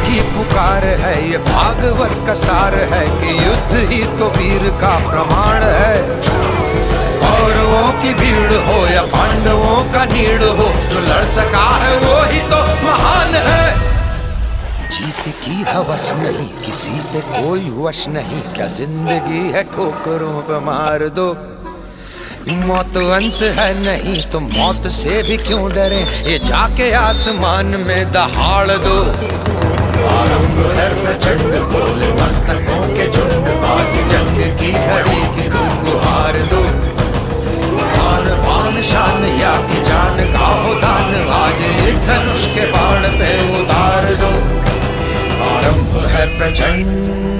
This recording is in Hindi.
की पुकार है, ये भागवत का सार है कि युद्ध ही तो वीर का प्रमाण है। कौरवों की भीड़ हो या पांडवों का नीड़ हो, जो लड़ सका है वो ही तो महान है। जीत की हवस नहीं, किसी पे कोई वश नहीं, क्या ज़िंदगी है ठोकरों पे मार दो। मौत अंत है नहीं तो मौत से भी क्यों डरे, ये जाके आसमान में दहाड़ दो। आरंभ है प्रचंड बोल मस्तकों के झुंड आज जंग की घड़ी की गुहार दो आन पान शान या की जान का हो दान आज एक धनुष के बाण पे उतार दो आरंभ है प्रचंड